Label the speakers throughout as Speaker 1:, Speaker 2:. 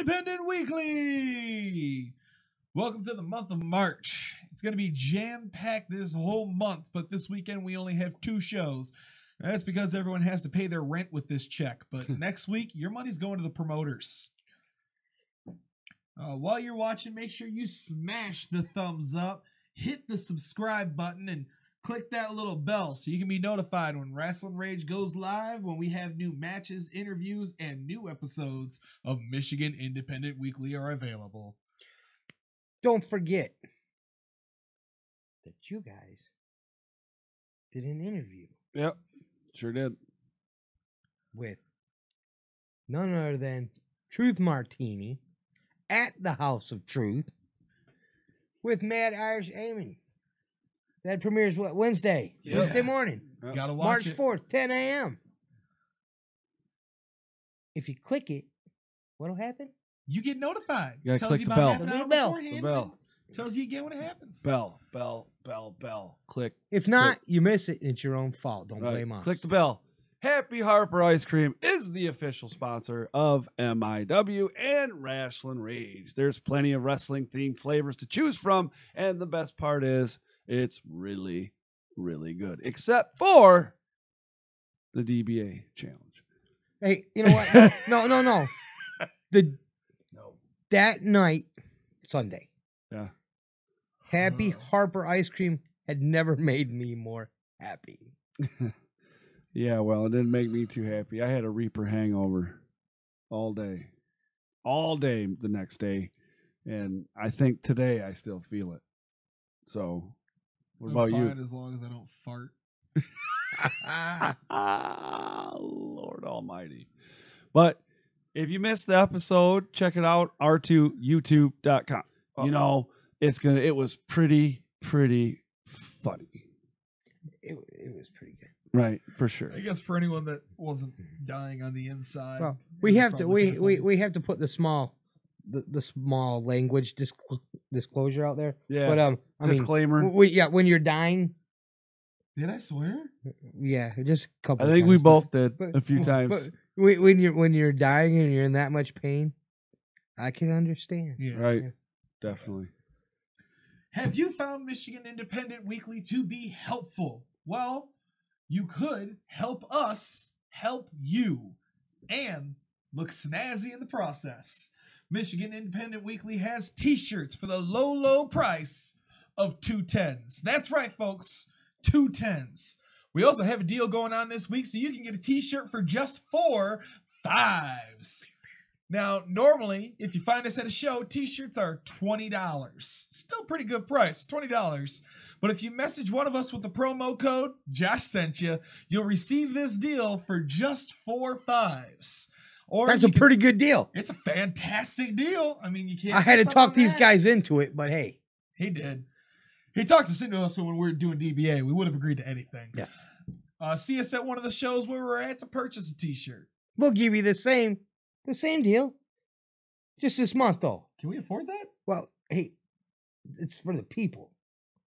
Speaker 1: Independent Weekly. Welcome to the month of March. It's going to be jam packed this whole month, but this weekend we only have two shows. That's because everyone has to pay their rent with this check. But next week, your money's going to the promoters. Uh, while you're watching, make sure you smash the thumbs up, hit the subscribe button, and click that little bell so you can be notified when Rasslin Rage goes live, when we have new matches, interviews, and new episodes of Michigan Independent Weekly are available.
Speaker 2: Don't forget that you guys did an interview
Speaker 3: Yep, sure did.
Speaker 2: with none other than Truth Martini at the House of Truth with Mad Irish Amy. That premieres what Wednesday,
Speaker 3: Yeah.
Speaker 2: Wednesday morning,
Speaker 3: Yep.
Speaker 1: Gotta watch
Speaker 2: March fourth, ten a.m. If you click it, what'll happen?
Speaker 1: You get notified.
Speaker 3: You gotta
Speaker 1: tells
Speaker 3: click
Speaker 1: you
Speaker 3: the
Speaker 1: about
Speaker 3: bell.
Speaker 2: The little bell.
Speaker 3: The bell.
Speaker 1: Tells you again when it happens.
Speaker 3: Bell, bell, bell, bell. Click.
Speaker 2: If not, you miss it. and It's your own fault. Don't
Speaker 3: Right.
Speaker 2: blame us.
Speaker 3: Click the bell. Happy Harper Ice Cream is the official sponsor of MIW and Rasslin Rage. There's plenty of wrestling themed flavors to choose from, and the best part is it's really, really good, except for the DBA challenge.
Speaker 2: Hey, you know what? No, no, no. The
Speaker 3: No.
Speaker 2: that night, Sunday.
Speaker 3: Yeah.
Speaker 2: Happy. Harper ice cream had never made me more happy.
Speaker 3: Yeah, well, it didn't make me too happy. I had a Reaper hangover all day, all day the next day, and I think today I still feel it. So, what
Speaker 1: I'm
Speaker 3: about
Speaker 1: fine
Speaker 3: you?
Speaker 1: As long as I don't fart.
Speaker 3: Lord Almighty! But if you missed the episode, check it out r2youtube.com. You know, it's gonna. It was pretty, pretty funny,
Speaker 2: it, it was pretty good.
Speaker 3: right? For sure.
Speaker 1: I guess for anyone that wasn't dying on the inside.
Speaker 2: Well, we have to we, we we have to put the small the, the small language disclo- disclosure out there.
Speaker 3: Yeah.
Speaker 2: But um, I mean,
Speaker 3: Disclaimer.
Speaker 2: w- yeah, when you're dying,
Speaker 1: Did I swear?
Speaker 2: yeah, just a couple.
Speaker 3: I think we
Speaker 2: times, but-
Speaker 3: both did
Speaker 2: but-
Speaker 3: a few times.
Speaker 2: But when when you're when you're dying and you're in that much pain, I can understand.
Speaker 1: Yeah.
Speaker 3: right.
Speaker 2: Yeah.
Speaker 3: Definitely.
Speaker 1: Have you found Michigan Independent Weekly to be helpful? Well, you could help us help you and look snazzy in the process. Michigan Independent Weekly has t shirts for the low, low price of two tens. That's right, folks, two tens. We also have a deal going on this week, so you can get a t shirt for just four fives. Now, normally, if you find us at a show, t-shirts are $20. Still pretty good price, $20. But if you message one of us with the promo code Josh sent you, you'll receive this deal for just four fives. Or
Speaker 2: That's a
Speaker 1: can-
Speaker 2: pretty good deal.
Speaker 1: It's a fantastic deal. I mean, you can't.
Speaker 2: I had to talk these
Speaker 1: that.
Speaker 2: guys into it, but hey,
Speaker 1: He did. He talked us into us when we were doing DBA. We would have agreed to anything.
Speaker 2: yes,
Speaker 1: Uh, see us at one of the shows where we're at to purchase a T-shirt.
Speaker 2: we'll give you the same the same deal. Just this month, though.
Speaker 1: Can we afford that?
Speaker 2: Well, hey, it's for the people.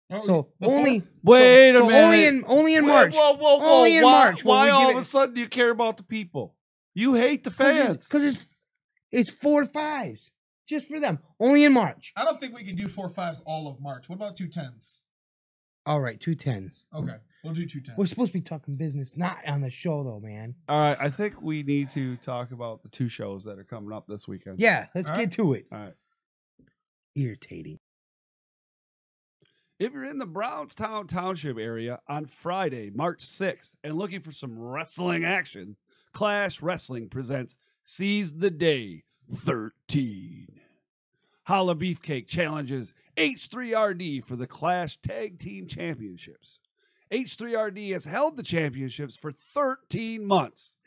Speaker 1: Oh,
Speaker 2: So
Speaker 1: the fourth-
Speaker 2: only
Speaker 3: Wait
Speaker 2: so,
Speaker 3: a
Speaker 2: so
Speaker 3: minute.
Speaker 2: only in only in
Speaker 3: Whoa,
Speaker 2: March.
Speaker 3: Whoa, whoa, whoa.
Speaker 2: Only in
Speaker 3: why,
Speaker 2: March
Speaker 3: Why all of a sudden do you care about the people? You hate the fans.
Speaker 2: Because it's it's four fives just for them. Only in March.
Speaker 1: I don't think we can do four fives all of March. What about two tens?
Speaker 2: All right, two tens.
Speaker 1: Okay, we'll do two tens.
Speaker 2: We're supposed to be talking business, not on the show though, man.
Speaker 3: All right, I think we need to talk about the two shows that are coming up this weekend.
Speaker 2: Yeah, let's
Speaker 1: All
Speaker 2: get
Speaker 1: right.
Speaker 2: to it.
Speaker 3: All right.
Speaker 2: Irritating.
Speaker 3: If you're in the Brownstown Township area on Friday, March 6th, and looking for some wrestling action, Clash Wrestling presents Seize the Day 13. Halal Beefcake challenges H3RD for the Clash Tag Team Championships. H3RD has held the championships for 13 months.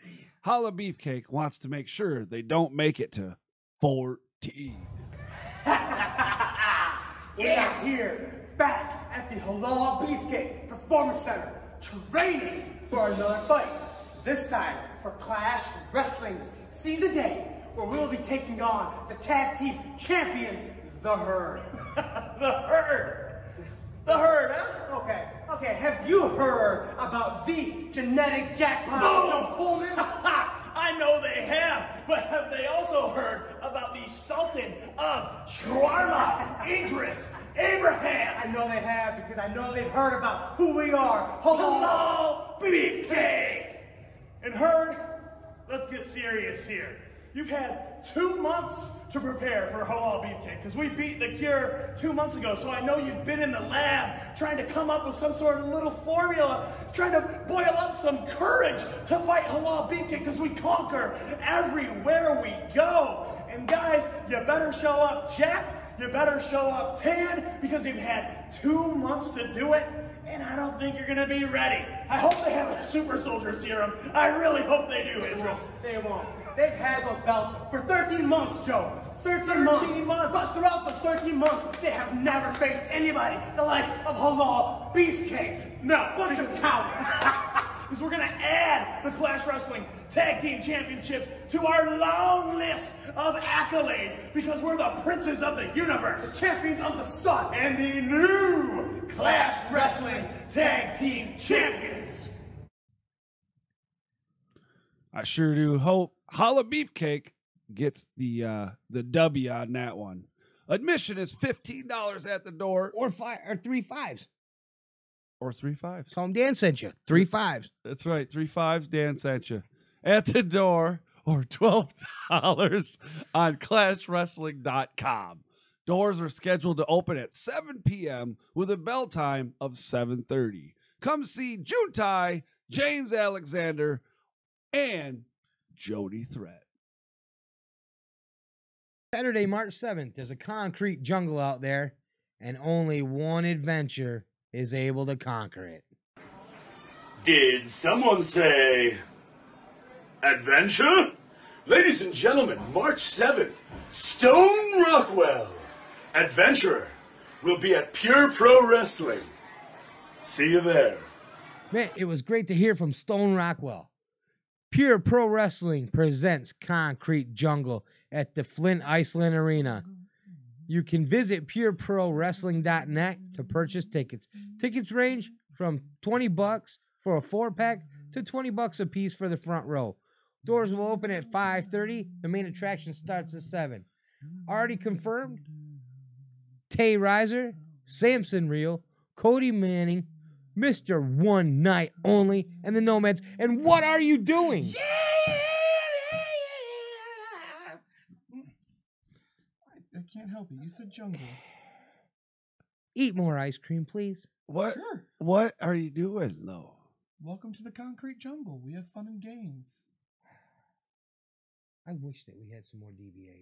Speaker 3: Halal Beefcake wants to make sure they don't make it to 14.
Speaker 4: We are here, back at the Halal Beefcake Performance Center, training for another fight. This time for Clash Wrestling's Seize the Day, where we'll be taking on the tag team champions, The Herd. the Herd. The Herd, huh? Okay, okay. Have you heard about the genetic jackpot, Joe Pullman? I
Speaker 5: know they have, but have they also heard about the Sultan of Shawarma, Idris Abraham?
Speaker 4: I know they have because I know they've heard about who we are. Halal.
Speaker 5: Halal Beefcake! And heard, let's get serious here. You've had two months to prepare for halal beefcake because we beat the cure two months ago. So I know you've been in the lab trying to come up with some sort of little formula, trying to boil up some courage to fight halal beefcake because we conquer everywhere we go. And guys, you better show up jacked, you better show up tan because you've had two months to do it. And I don't think you're gonna be ready. I hope they have a super soldier serum. I really hope they do, Idris.
Speaker 4: They won't. They've had those belts for 13 months, Joe. 13, months.
Speaker 5: 13 months.
Speaker 4: But throughout those 13 months, they have never faced anybody the likes of Halal Beefcake.
Speaker 5: No,
Speaker 4: Bunch of cowards.
Speaker 5: Because we're gonna add the Clash Wrestling Tag Team Championships to our long list of accolades because we're the princes of the universe.
Speaker 4: Champions of the sun.
Speaker 5: and the new Clash Wrestling Tag Team Champions.
Speaker 3: I sure do hope Halal Beefcake gets the uh, the W on that one. Admission is fifteen dollars at the door
Speaker 2: Or five or three fives.
Speaker 3: or three fives.
Speaker 2: Tell 'em Dan sent you. Three fives.
Speaker 3: That's right, three fives. Dan sent you at the door or twelve dollars on ClashWrestling.com. Doors are scheduled to open at 7 p.m. with a bell time of 7:30. Come see Juntai, James Alexander, and Jody Threat.
Speaker 2: Saturday, March 7th, there's a concrete jungle out there, and only one adventure is able to conquer it.
Speaker 6: Did someone say adventure? Ladies and gentlemen, March 7th, Stone Rockwell, adventurer, will be at Pure Pro Wrestling. See you there.
Speaker 2: Man, it was great to hear from Stone Rockwell. Pure Pro Wrestling presents Concrete Jungle at the Flint Iceland Arena. You can visit pureprowrestling.net to purchase tickets. Tickets range from 20 bucks for a four pack to 20 bucks a piece for the front row. Doors will open at 5:30. The main attraction starts at 7. Already confirmed? Tay Riser, Samson Reel, Cody Manning, Mr. One Night Only, and the Nomads. And what are you doing?
Speaker 1: Yeah, yeah, I, I can't help it. You said jungle.
Speaker 2: Eat more ice cream, please.
Speaker 3: What?
Speaker 1: Sure.
Speaker 3: What are you doing, though?
Speaker 1: Welcome to the concrete jungle. We have fun and games.
Speaker 2: I wish that we had some more DBA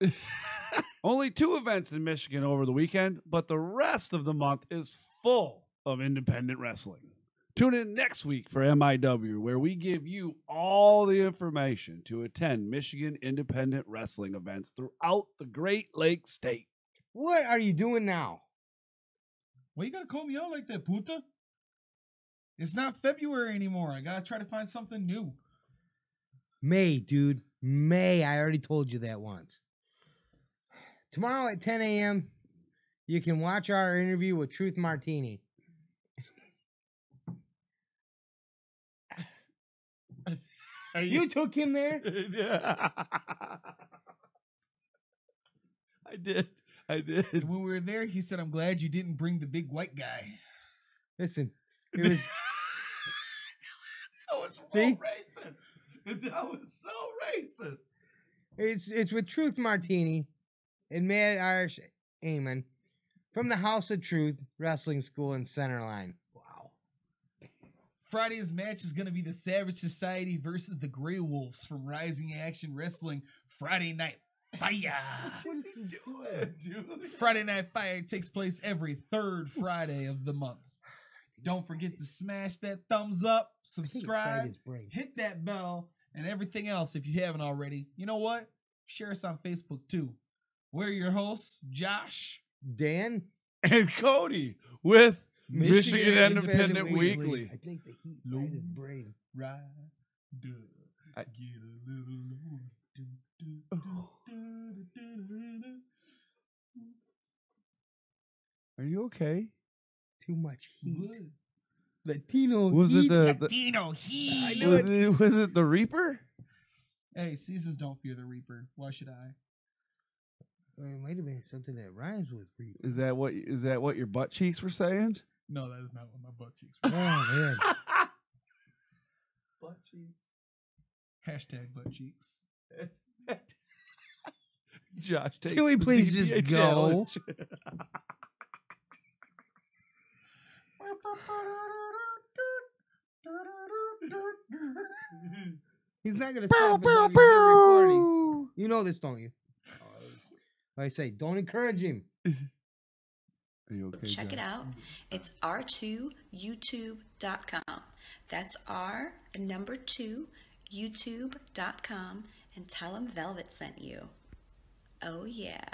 Speaker 2: here.
Speaker 3: Only two events in Michigan over the weekend, but the rest of the month is full of independent wrestling. Tune in next week for MIW, where we give you all the information to attend Michigan independent wrestling events throughout the Great Lakes State.
Speaker 2: What are you doing now?
Speaker 1: Why you gotta call me out like that, puta? It's not February anymore. I gotta try to find something new.
Speaker 2: May, dude. May. I already told you that once. Tomorrow at 10 a.m., you can watch our interview with Truth Martini.
Speaker 3: Are
Speaker 2: You took him there? yeah.
Speaker 3: I did. I did.
Speaker 1: And when we were there, he said, I'm glad you didn't bring the big white guy.
Speaker 2: Listen, it was
Speaker 3: That was
Speaker 2: See?
Speaker 3: racist. That was so racist.
Speaker 2: it's it's with Truth Martini and Mad Irish Amon from the House of Truth Wrestling School in Centerline. Wow.
Speaker 1: Friday's match is going to be the Savage Society versus the Grey Wolves from Rising Action Wrestling Friday Night Fire.
Speaker 3: What's he doing, dude?
Speaker 1: Friday Night Fire takes place every third Friday of the month. Don't forget to smash that thumbs up,
Speaker 2: I think it fried
Speaker 1: subscribe, hit that bell, and everything else if you haven't already. You know what? Share us on Facebook too. We're your hosts, Josh.
Speaker 2: Dan,
Speaker 3: And Cody with
Speaker 1: Michigan
Speaker 3: Michigan,
Speaker 1: Independent
Speaker 3: Independent,
Speaker 1: Weekly.
Speaker 3: Weekly.
Speaker 2: I think the heat fried his brain.
Speaker 1: Ride, duh,
Speaker 3: I-
Speaker 1: get a little lower. Do, oh. do, do, do, do, do, do.
Speaker 3: Are you okay?
Speaker 2: Too much heat.
Speaker 1: Good.
Speaker 2: Latino
Speaker 3: Was
Speaker 2: heat.
Speaker 3: it the, the
Speaker 1: Latino heat.
Speaker 2: knew
Speaker 3: was, it, was it the Reaper?
Speaker 1: Hey, seasons don't fear the reaper. Why should I?
Speaker 2: Well, it might have been something that rhymes with Reaper.
Speaker 3: Is that what is that what your butt cheeks were saying?
Speaker 1: No, that is not what my butt cheeks. were.
Speaker 2: Oh man.
Speaker 3: butt cheeks.
Speaker 1: Hashtag butt cheeks.
Speaker 3: Josh, takes
Speaker 2: Can we
Speaker 3: the
Speaker 2: please just
Speaker 3: DBA
Speaker 2: go?
Speaker 3: challenge.
Speaker 2: He's not gonna stop as long as you're recording. You know this, don't you? Like I say, don't encourage him.
Speaker 3: Are you okay?
Speaker 7: Check it out. It's r2youtube.com. That's r number 2 youtube.com and tell them Velvet sent you. Oh yeah.